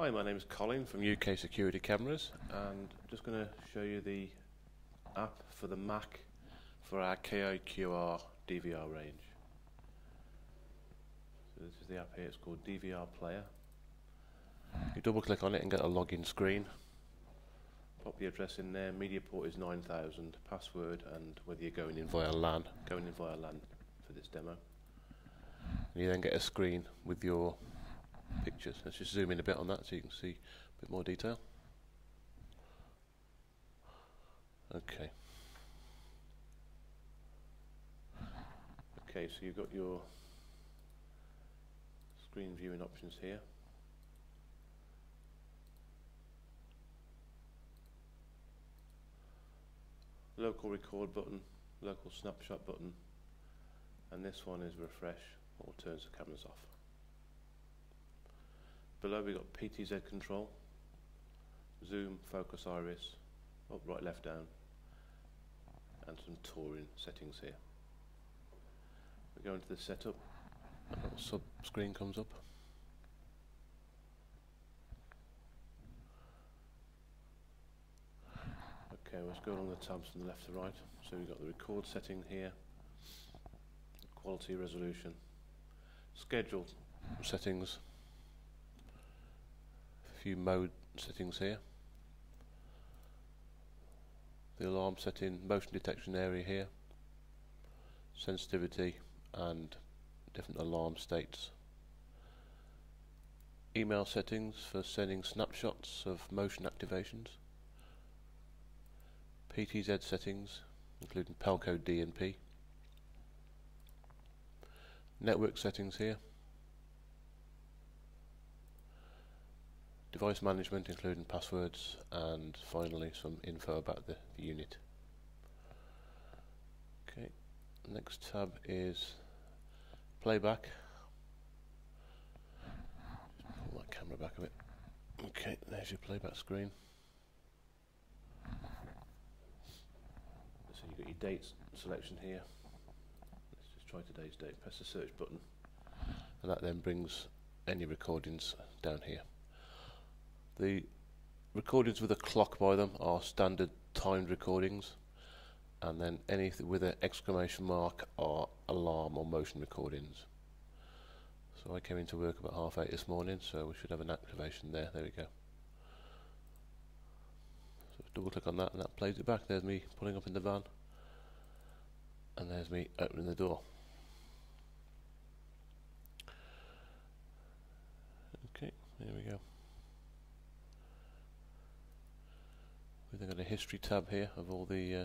Hi, my name is Colin from UK Security Cameras and I'm just going to show you the app for the Mac for our KIQR DVR range. So this is the app here, it's called DVR Player. You double click on it and get a login screen. Pop the address in there, media port is 9000, password and whether you're going in via LAN, going in via LAN for this demo. And you then get a screen with your pictures. Let's just zoom in a bit on that so you can see a bit more detail. Okay. Okay, so you've got your screen viewing options here. Local record button, local snapshot button, and this one is refresh or turns the cameras off. Below we've got PTZ control, zoom, focus iris, up, right, left, down, and some touring settings here. We go into the setup, a little sub screen comes up. Okay, let's go along the tabs from the left to right. So we've got the record setting here, quality resolution, schedule settings, few mode settings here. The alarm setting, motion detection area here, sensitivity and different alarm states. Email settings for sending snapshots of motion activations. PTZ settings including Pelco DNP. Network settings here. Device management including passwords and finally some info about the, the unit. Okay, next tab is playback. Just pull that camera back a bit. Okay, there's your playback screen. So you've got your dates selection here. Let's just try today's date. Press the search button and that then brings any recordings down here. The recordings with a clock by them are standard timed recordings and then anything with an exclamation mark are alarm or motion recordings. So I came into work about half eight this morning so we should have an activation there, there we go. So double click on that and that plays it back, there's me pulling up in the van and there's me opening the door. Okay, there we go. We've got a history tab here of all the uh,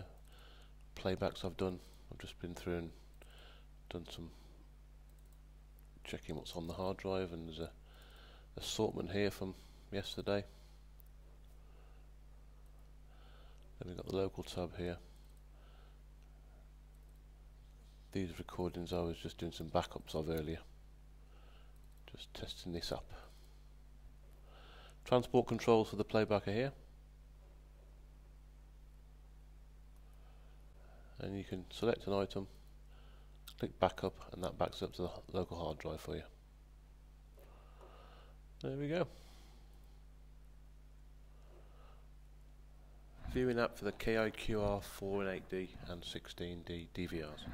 playbacks I've done. I've just been through and done some checking what's on the hard drive and there's a assortment here from yesterday. Then we've got the local tab here. These recordings I was just doing some backups of earlier. Just testing this up. Transport controls for the playback are here. And you can select an item click backup and that backs up to the local hard drive for you. There we go. Viewing app for the KIQR 4 and 8D and 16D DVRs